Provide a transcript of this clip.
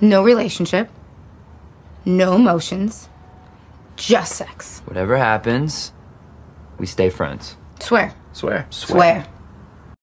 No relationship. No emotions. Just sex. Whatever happens, we stay friends. Swear. Swear. Swear. Swear.